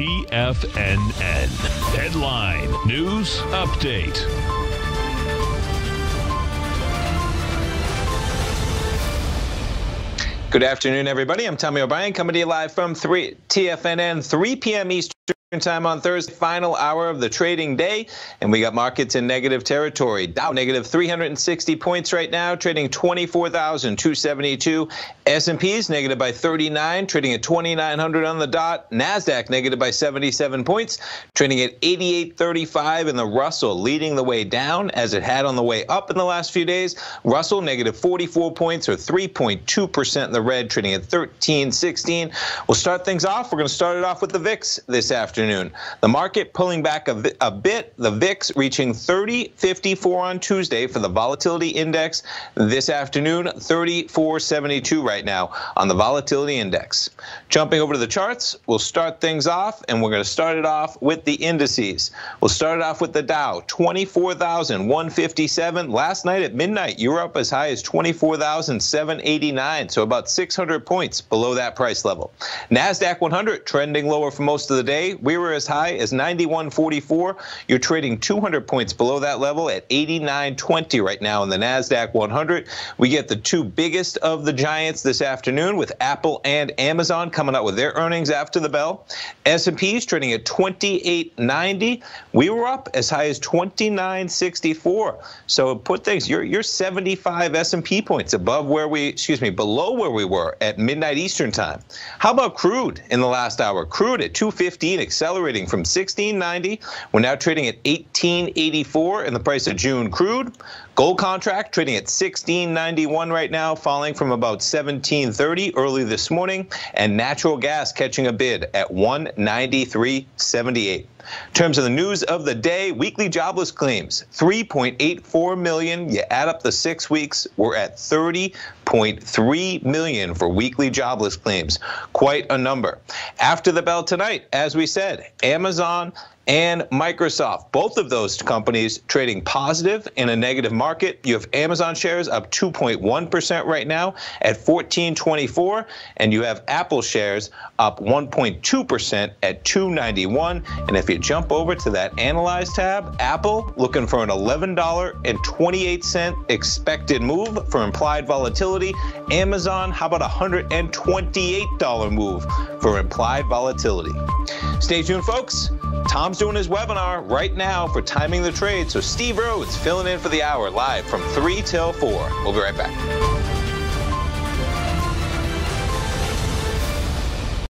TFNN. Headline News Update. Good afternoon, everybody. I'm Tommy O'Brien coming to you live from 3 TFNN, 3 p.m. Eastern time on Thursday, final hour of the trading day, and we got markets in negative territory. Dow negative 360 points right now, trading 24,272. S&P's negative by 39, trading at 2,900 on the dot. Nasdaq negative by 77 points, trading at 88.35, and the Russell leading the way down as it had on the way up in the last few days. Russell negative 44 points or 3.2 percent in the red, trading at 13.16. We'll start things off. We're going to start it off with the VIX this afternoon afternoon. The market pulling back a, a bit, the VIX reaching 3054 on Tuesday for the volatility index. This afternoon, 3472 right now on the volatility index. Jumping over to the charts, we'll start things off, and we're going to start it off with the indices. We'll start it off with the Dow, 24,157. Last night at midnight, you were up as high as 24,789, so about 600 points below that price level. NASDAQ 100 trending lower for most of the day. We were as high as 91.44. You're trading 200 points below that level at 89.20 right now in the NASDAQ 100. We get the two biggest of the giants this afternoon with Apple and Amazon coming out with their earnings after the bell. S&P is trading at 28.90. We were up as high as 29.64. So put things, you're, you're 75 S&P points above where we, excuse me, below where we were at midnight Eastern time. How about crude in the last hour? Crude at 215 accelerating from 1690. We're now trading at 1884 in the price of June crude. Gold contract trading at 1691 right now, falling from about 1730 early this morning, and natural gas catching a bid at 193.78. In terms of the news of the day, weekly jobless claims 3.84 million. You add up the six weeks, we're at 30.3 million for weekly jobless claims. Quite a number. After the bell tonight, as we said, Amazon and Microsoft. Both of those companies trading positive in a negative market. You have Amazon shares up 2.1% right now at 1424, and you have Apple shares up 1.2% at 291. And if you jump over to that Analyze tab, Apple looking for an $11.28 expected move for implied volatility. Amazon, how about a $128 move for implied volatility? Stay tuned, folks. Tom's doing his webinar right now for timing the trade. So Steve Rhodes filling in for the hour live from 3 till 4. We'll be right back.